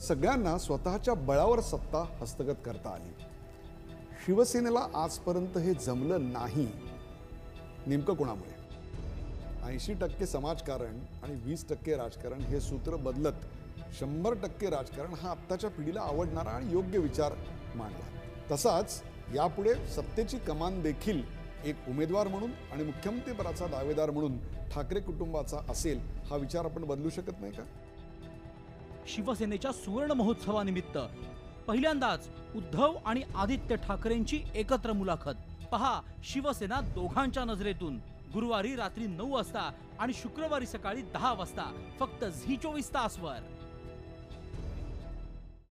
सगळ्यांना स्वतःच्या बळावर सत्ता हस्तगत करता आली. शिवसेनेला आजपर्यंत हे जमलं नाही. नेमकं कोणामुळे? ऐंशी टक्के समाजकारण आणि वीस टक्के राजकारण हे सूत्र बदलत शंभर टक्के राजकारण हा आत्ताच्या पिढीला आवडणारा आणि योग्य विचार मांडला तसाच यापुढे सत्तेची कमान देखील एक उमेदवार म्हणून आणि मुख्यमंत्रीपदाचा दावेदार म्हणून ठाकरे कुटुंबाचा असेल हा विचार आपण बदलू शकत नाही का? शिवसेनेच्या सुवर्ण महोत्सवानिमित्त. पहिल्यांदाच उद्धव आणि आदित्य ठाकरेंची एकत्र मुलाखत. पहा शिवसेना दोघांच्या नजरेतून. गुरुवारी रात्री नऊ वाजता आणि शुक्रवारी सकाळी दहा वाजता. फक्त झी चोवीस तासवर.